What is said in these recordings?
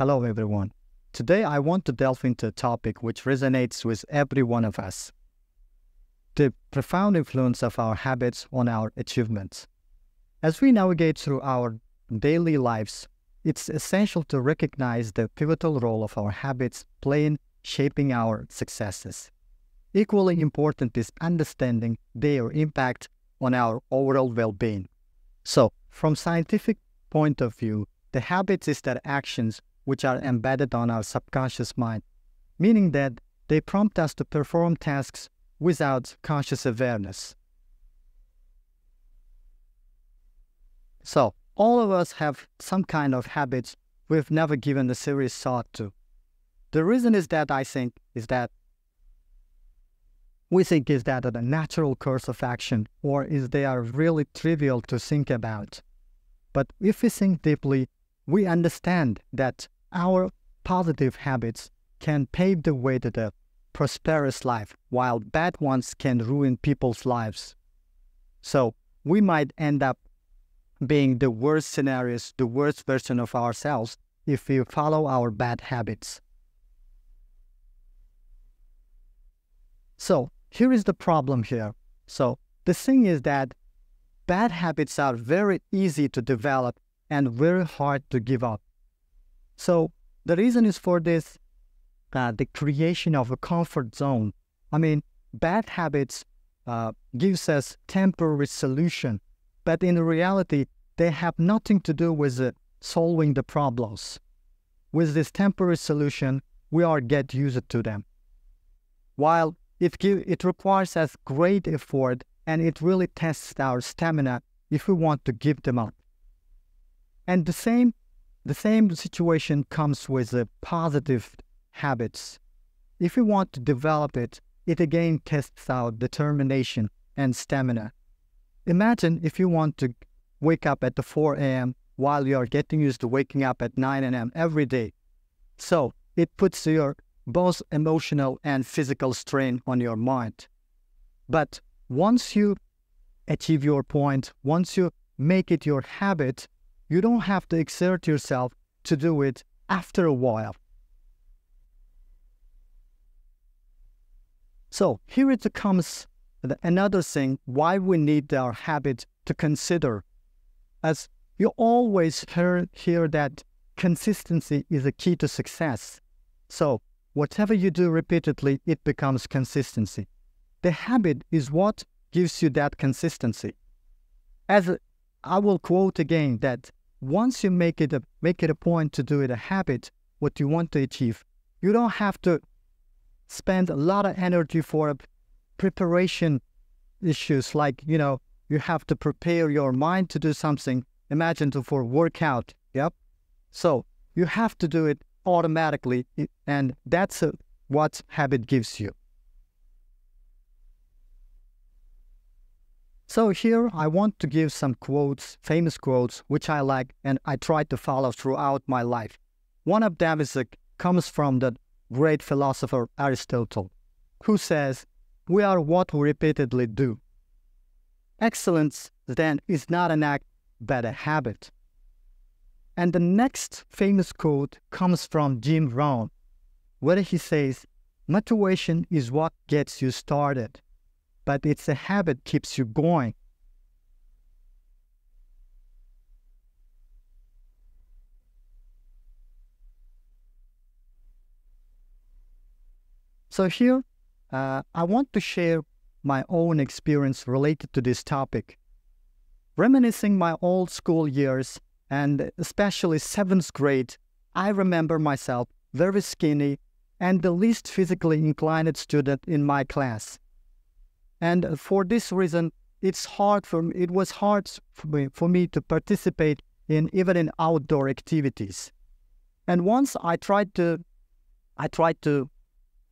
Hello, everyone. Today, I want to delve into a topic which resonates with every one of us the profound influence of our habits on our achievements. As we navigate through our daily lives, it's essential to recognize the pivotal role of our habits play in shaping our successes. Equally important is understanding their impact on our overall well-being. So, from scientific point of view, the habits is that actions which are embedded on our subconscious mind, meaning that they prompt us to perform tasks without conscious awareness. So, all of us have some kind of habits we've never given a serious thought to. The reason is that I think is that we think is that a natural course of action or is they are really trivial to think about. But if we think deeply, we understand that our positive habits can pave the way to the prosperous life, while bad ones can ruin people's lives. So we might end up being the worst scenarios, the worst version of ourselves if we follow our bad habits. So here is the problem here. So the thing is that bad habits are very easy to develop and very hard to give up. So the reason is for this, uh, the creation of a comfort zone. I mean, bad habits uh, gives us temporary solution, but in reality, they have nothing to do with uh, solving the problems. With this temporary solution, we are get used to them. While it, give, it requires us great effort and it really tests our stamina if we want to give them up. And the same, the same situation comes with positive habits. If we want to develop it, it again tests out determination and stamina. Imagine if you want to wake up at the 4 a.m. while you are getting used to waking up at 9 a.m. every day. So it puts your both emotional and physical strain on your mind. But once you achieve your point, once you make it your habit, you don't have to exert yourself to do it after a while. So here it comes another thing why we need our habit to consider. As you always hear, hear that consistency is a key to success. So Whatever you do repeatedly, it becomes consistency. The habit is what gives you that consistency. As I will quote again that once you make it a make it a point to do it a habit, what you want to achieve, you don't have to spend a lot of energy for preparation issues like you know you have to prepare your mind to do something. Imagine to for workout. Yep. So you have to do it automatically, and that's a, what habit gives you. So here I want to give some quotes, famous quotes, which I like and I try to follow throughout my life. One of them is comes from the great philosopher Aristotle, who says, "We are what we repeatedly do." Excellence then is not an act, but a habit. And the next famous quote comes from Jim Rohn, where he says, Motivation is what gets you started, but it's a habit keeps you going. So here, uh, I want to share my own experience related to this topic. Reminiscing my old school years, and especially seventh grade, I remember myself very skinny and the least physically inclined student in my class. And for this reason, it's hard for me, it was hard for me, for me to participate in even in outdoor activities. And once I tried to, I tried to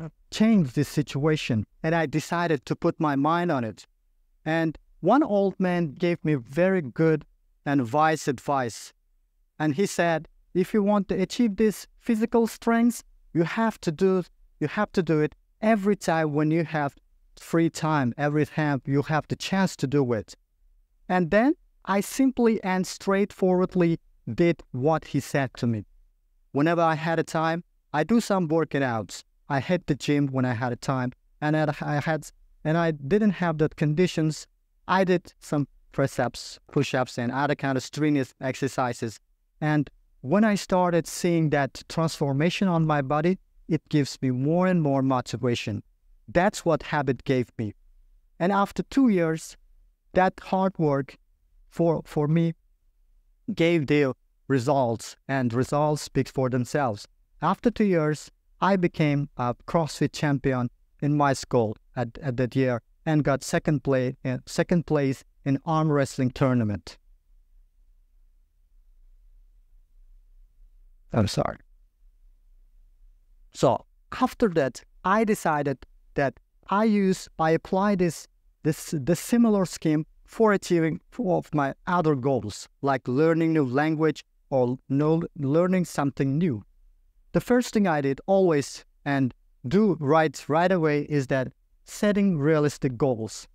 uh, change this situation, and I decided to put my mind on it. And one old man gave me very good and wise advice. And he said, if you want to achieve this physical strength, you have to do you have to do it every time when you have free time, every time you have the chance to do it. And then I simply and straightforwardly did what he said to me. whenever I had a time, I do some working outs. I hit the gym when I had a time, and I had and I didn't have the conditions. I did some press ups, push ups, and other kind of strenuous exercises. And when I started seeing that transformation on my body, it gives me more and more motivation. That's what habit gave me. And after two years, that hard work for, for me gave the results, and results speak for themselves. After two years, I became a CrossFit champion in my school at, at that year and got second place, uh, second place in arm wrestling tournament. I'm sorry. So after that, I decided that I use I apply this this this similar scheme for achieving four of my other goals, like learning new language or know, learning something new. The first thing I did always and do right right away is that setting realistic goals.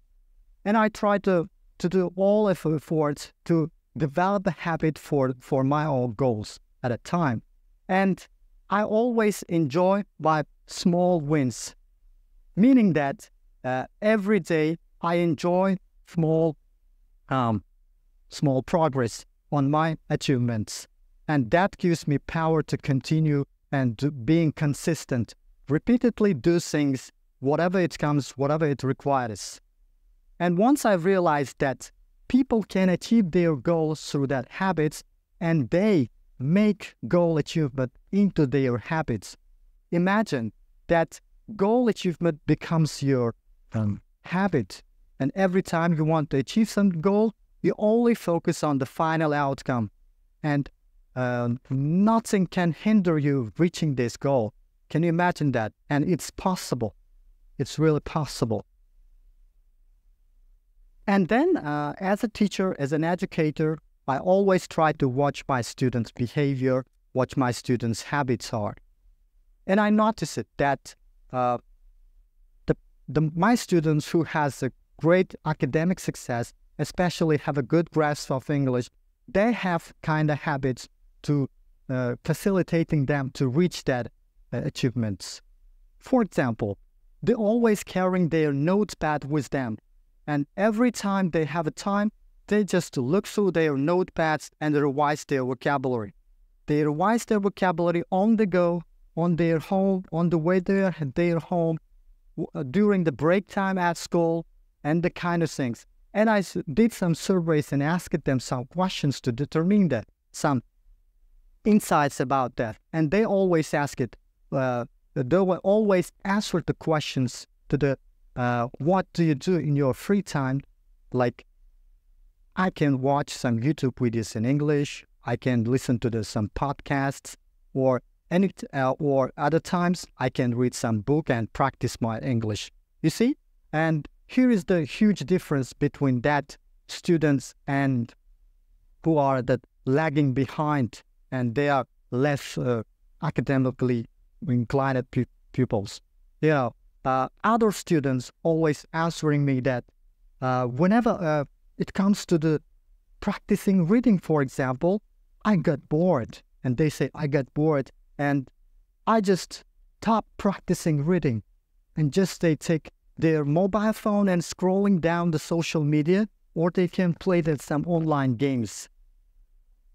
And I try to, to do all efforts to develop a habit for, for my own goals at a time. And I always enjoy my small wins, meaning that uh, every day I enjoy small, um, small progress on my achievements, and that gives me power to continue and being consistent, repeatedly do things, whatever it comes, whatever it requires. And once I realized that people can achieve their goals through that habits, and they make goal achievement into their habits. Imagine that goal achievement becomes your um, habit. And every time you want to achieve some goal, you only focus on the final outcome. And uh, nothing can hinder you reaching this goal. Can you imagine that? And it's possible. It's really possible. And then, uh, as a teacher, as an educator, I always try to watch my students' behavior, watch my students' habits are. And I notice it that uh, the, the, my students who has a great academic success, especially have a good grasp of English, they have kind of habits to uh, facilitating them to reach that uh, achievements. For example, they always carrying their notepad with them, and every time they have a time, they just look through their notepads and revise their vocabulary. They revise their vocabulary on the go, on their home, on the way there, their home, uh, during the break time at school, and the kind of things. And I did some surveys and asked them some questions to determine that, some insights about that. And they always ask it, uh, they will always answer the questions to the, uh, what do you do in your free time? Like I can watch some YouTube videos in English. I can listen to the, some podcasts, or any uh, or other times I can read some book and practice my English. You see, and here is the huge difference between that students and who are that lagging behind and they are less uh, academically inclined pu- pupils. You know, uh, other students always answering me that uh, whenever uh, it comes to the practicing reading, for example, I got bored. And they say, I got bored. And I just stop practicing reading and just they take their mobile phone and scrolling down the social media, or they can play some online games.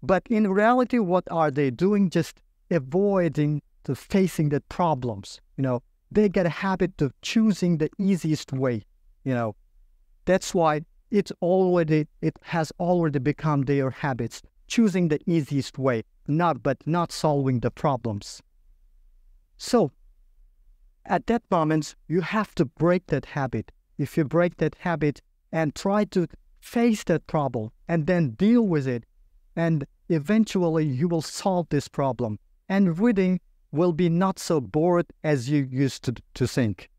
But in reality, what are they doing? Just avoiding the facing the problems. You know, they get a habit of choosing the easiest way. You know, that's why it's already it has already become their habits choosing the easiest way not but not solving the problems. So at that moment you have to break that habit. If you break that habit and try to face that problem and then deal with it and eventually you will solve this problem. And reading will be not so bored as you used to, to think.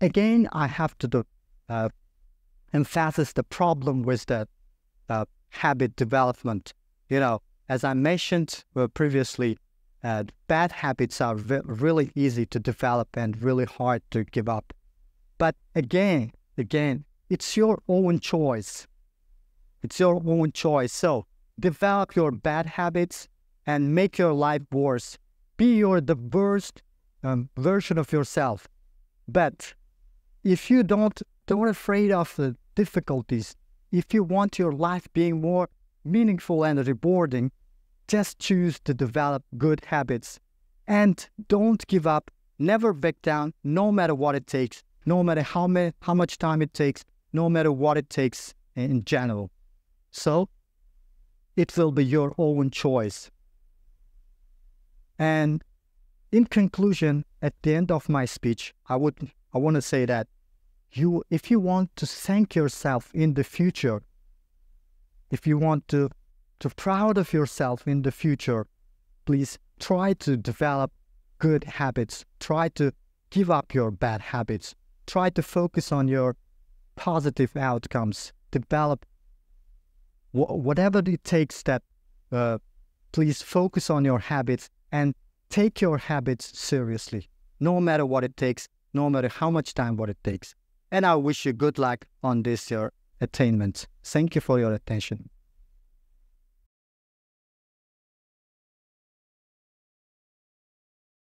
Again, I have to do, uh, emphasize the problem with the uh, habit development. You know, as I mentioned uh, previously, uh, bad habits are really easy to develop and really hard to give up. But again, again, it's your own choice. It's your own choice. So develop your bad habits and make your life worse. Be your the worst um, version of yourself. But if you don't don't afraid of the difficulties, if you want your life being more meaningful and rewarding, just choose to develop good habits and don't give up. Never back down, no matter what it takes, no matter how, many, how much time it takes, no matter what it takes in general. So, it will be your own choice. And in conclusion, at the end of my speech, I would I want to say that you if you want to thank yourself in the future, if you want to to proud of yourself in the future, please try to develop good habits. Try to give up your bad habits. Try to focus on your positive outcomes. Develop wh- whatever it takes that uh, please focus on your habits and take your habits seriously, no matter what it takes, no matter how much time what it takes. And I wish you good luck on this year attainment. Thank you for your attention.